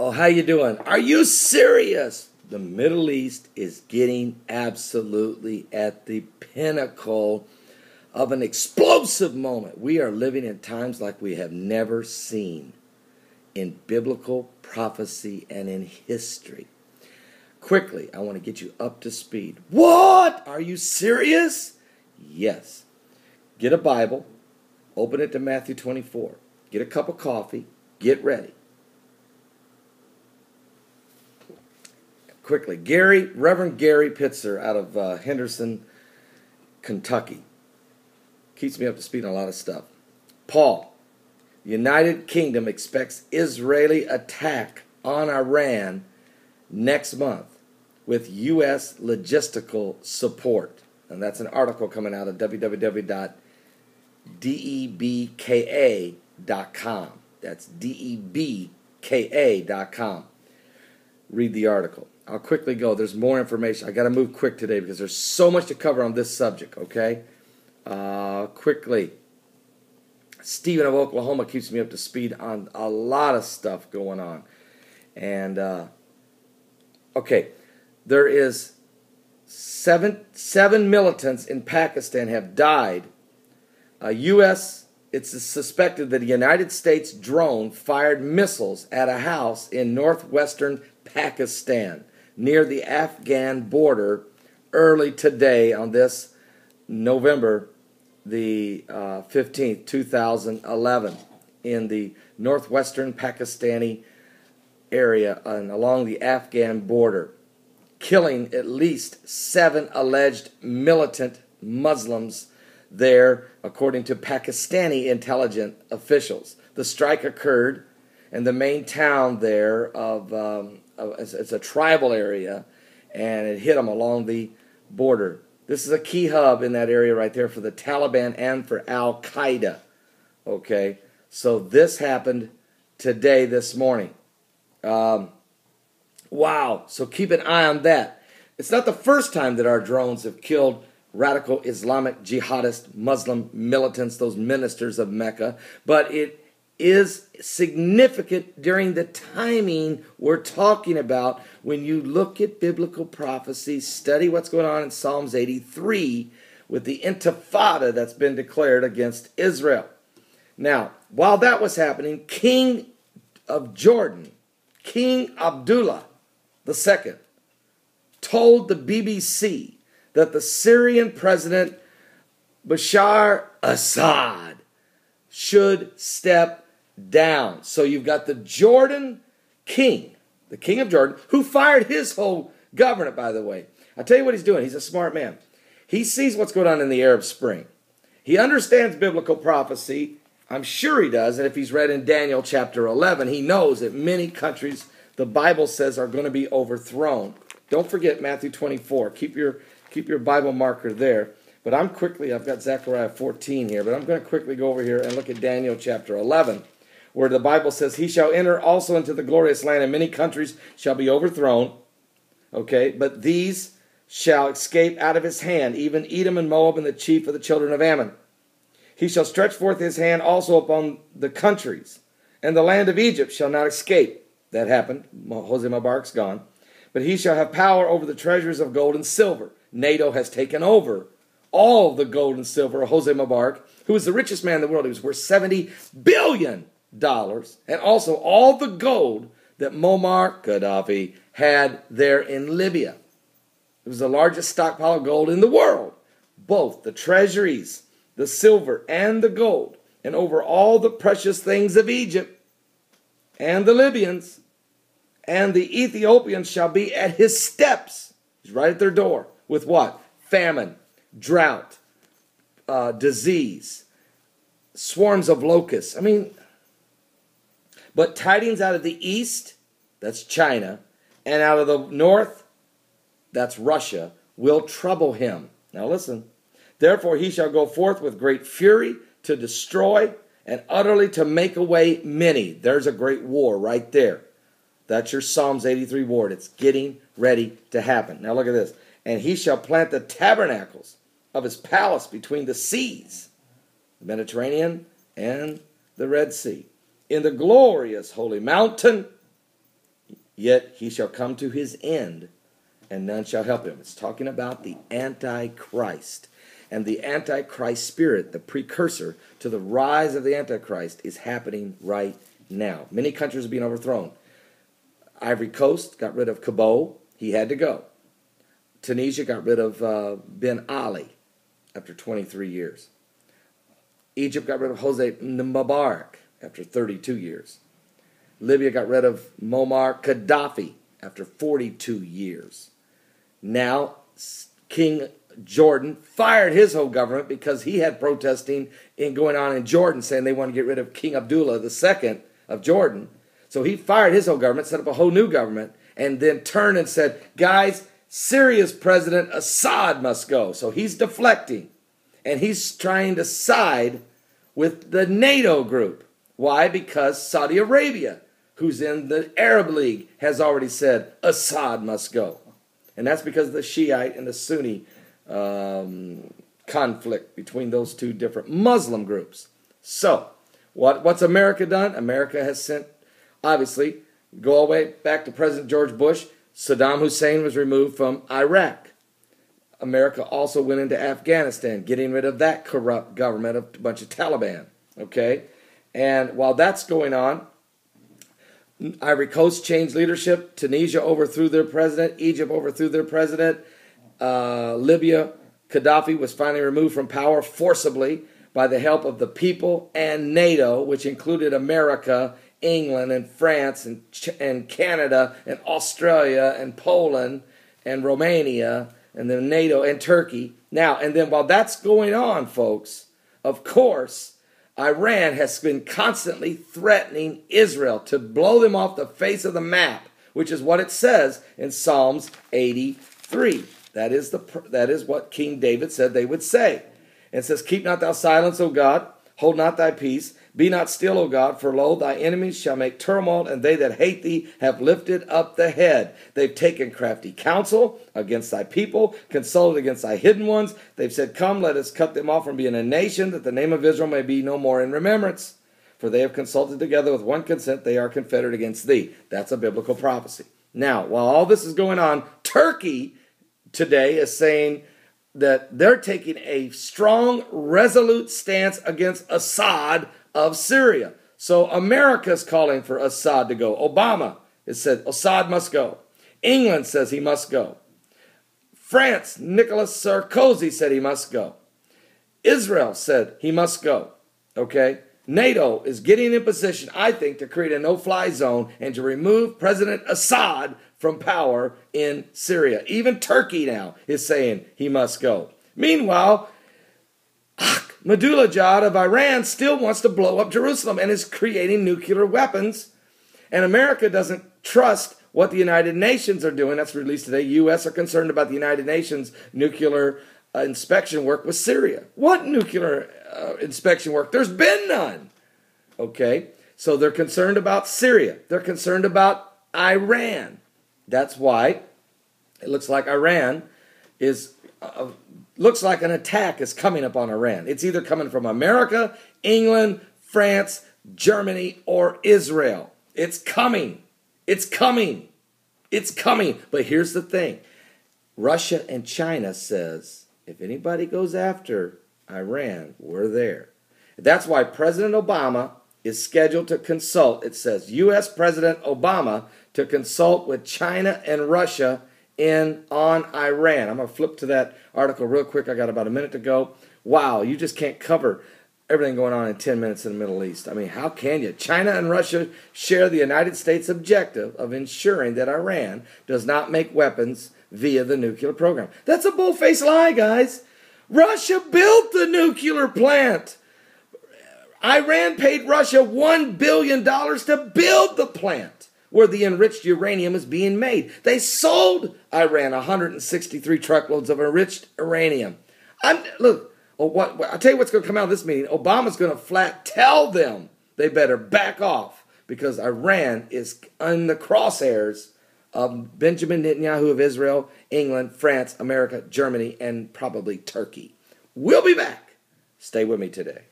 Oh, how you doing? Are you serious? The Middle East is getting absolutely at the pinnacle of an explosive moment. We are living in times like we have never seen in biblical prophecy and in history. Quickly, I want to get you up to speed. What? Are you serious? Yes. Get a Bible, open it to Matthew 24, get a cup of coffee, get ready. Quickly, Gary, Reverend Gary Pitzer out of uh, Henderson, Kentucky. Keeps me up to speed on a lot of stuff. Paul, United Kingdom expects Israeli attack on Iran next month with U.S. logistical support. And that's an article coming out of www.debka.com. That's debka.com. Read the article. I'll quickly go. There's more information. I got to move quick today because there's so much to cover on this subject, okay? Uh, quickly. Stephen of Oklahoma keeps me up to speed on a lot of stuff going on. And, uh, okay, there is seven, seven militants in Pakistan have died. A U.S. It's suspected that a United States drone fired missiles at a house in northwestern Pakistan near the Afghan border early today on this November the uh, 15th, 2011, in the northwestern Pakistani area and along the Afghan border, killing at least seven alleged militant Muslims there, according to Pakistani intelligence officials. The strike occurred in the main town there of, um, it's, it's a tribal area, and it hit them along the border. This is a key hub in that area right there for the Taliban and for Al Qaeda. Okay, so this happened today, this morning. Um, wow, so keep an eye on that. It's not the first time that our drones have killed radical Islamic jihadist Muslim militants, those ministers of Mecca, but it is significant during the timing we're talking about when you look at biblical prophecy, study what's going on in Psalms 83 with the intifada that's been declared against Israel. Now, while that was happening, King of Jordan, King Abdullah II, told the BBC that the Syrian president Bashar Assad should step down. So you've got the Jordan king, the king of Jordan, who fired his whole government, by the way. i tell you what he's doing. He's a smart man. He sees what's going on in the Arab Spring. He understands biblical prophecy. I'm sure he does. And if he's read in Daniel chapter 11, he knows that many countries, the Bible says, are going to be overthrown. Don't forget Matthew 24. Keep your, keep your Bible marker there. But I'm quickly, I've got Zechariah 14 here, but I'm going to quickly go over here and look at Daniel chapter 11 where the Bible says, He shall enter also into the glorious land, and many countries shall be overthrown. Okay, but these shall escape out of his hand, even Edom and Moab and the chief of the children of Ammon. He shall stretch forth his hand also upon the countries, and the land of Egypt shall not escape. That happened. Hosni Mubarak's gone. But he shall have power over the treasures of gold and silver. NATO has taken over all the gold and silver of Hosni Mubarak, who was the richest man in the world. He was worth 70 billion dollars, and also all the gold that Muammar Gaddafi had there in Libya. It was the largest stockpile of gold in the world. Both the treasuries, the silver, and the gold, and over all the precious things of Egypt, and the Libyans, and the Ethiopians shall be at his steps. He's right at their door. With what? Famine, drought, uh, disease, swarms of locusts. I mean, but tidings out of the east, that's China, and out of the north, that's Russia, will trouble him. Now listen. Therefore he shall go forth with great fury to destroy and utterly to make away many. There's a great war right there. That's your Psalms 83 ward. It's getting ready to happen. Now look at this. And he shall plant the tabernacles of his palace between the seas, the Mediterranean and the Red Sea in the glorious holy mountain Yet he shall come to his end, and none shall help him. It's talking about the Antichrist. And the Antichrist spirit, the precursor to the rise of the Antichrist, is happening right now. Many countries are being overthrown. Ivory Coast got rid of Gbagbo. He had to go. Tunisia got rid of uh, Ben Ali after 23 years. Egypt got rid of Hosni Mubarak after 32 years. Libya got rid of Muammar Gaddafi after 42 years. Now, King Jordan fired his whole government because he had protesting in going on in Jordan saying they want to get rid of King Abdullah II of Jordan. So he fired his whole government, set up a whole new government, and then turned and said, Guys, Syria's president Assad must go. So he's deflecting and he's trying to side with the NATO group. Why? Because Saudi Arabia, who's in the Arab League, has already said Assad must go. And that's because of the Shiite and the Sunni um, conflict between those two different Muslim groups. So, what, what's America done? America has sent, obviously, go all the way back to President George Bush. Saddam Hussein was removed from Iraq. America also went into Afghanistan, getting rid of that corrupt government of a bunch of Taliban. Okay? And while that's going on, Ivory Coast changed leadership. Tunisia overthrew their president. Egypt overthrew their president. Uh, Libya, Gaddafi was finally removed from power forcibly by the help of the people and NATO, which included America, England, and France, and, and Canada, and Australia, and Poland, and Romania, and then NATO and Turkey. Now, and then while that's going on, folks, of course, Iran has been constantly threatening Israel to blow them off the face of the map, which is what it says in Psalms 83. That is, the, that is what King David said they would say. It says, Keep not thou silence, O God, hold not thy peace. Be not still, O God, for lo, thy enemies shall make turmoil, and they that hate thee have lifted up the head. They've taken crafty counsel against thy people, consulted against thy hidden ones. They've said, Come, let us cut them off from being a nation, that the name of Israel may be no more in remembrance. For they have consulted together with one consent, they are confederate against thee. That's a biblical prophecy. Now, while all this is going on, Turkey today is saying that they're taking a strong, resolute stance against Assad of Syria. So America's calling for Assad to go. Obama has said Assad must go. England says he must go. France, Nicolas Sarkozy said he must go. Israel said he must go. Okay? NATO is getting in position, I think, to create a no fly zone and to remove President Assad from power in Syria. Even Turkey now is saying he must go. Meanwhile, Ahmadinejad of Iran still wants to blow up Jerusalem and is creating nuclear weapons. And America doesn't trust what the United Nations are doing. That's released today. U.S. are concerned about the United Nations nuclear uh, inspection work with Syria. What nuclear uh, inspection work? There's been none. Okay? So they're concerned about Syria. They're concerned about Iran. That's why it looks like Iran is uh, looks like an attack is coming upon Iran. It's either coming from America, England, France, Germany, or Israel. It's coming. It's coming. It's coming. But here's the thing. Russia and China says if anybody goes after Iran, we're there. That's why President Obama is scheduled to consult, it says US President Obama to consult with China and Russia in on Iran. I'm going to flip to that article real quick. I got about a minute to go. Wow, you just can't cover everything going on in 10 minutes in the Middle East. I mean, how can you? China and Russia share the United States objective of ensuring that Iran does not make weapons via the nuclear program. That's a bull-faced lie, guys. Russia built the nuclear plant. Iran paid Russia $1 billion to build the plant where the enriched uranium is being made. They sold Iran 163 truckloads of enriched uranium. I'm, look, oh, what, I'll tell you what's going to come out of this meeting. Obama's going to flat tell them they better back off because Iran is in the crosshairs of Benjamin Netanyahu of Israel, England, France, America, Germany, and probably Turkey. We'll be back. Stay with me today.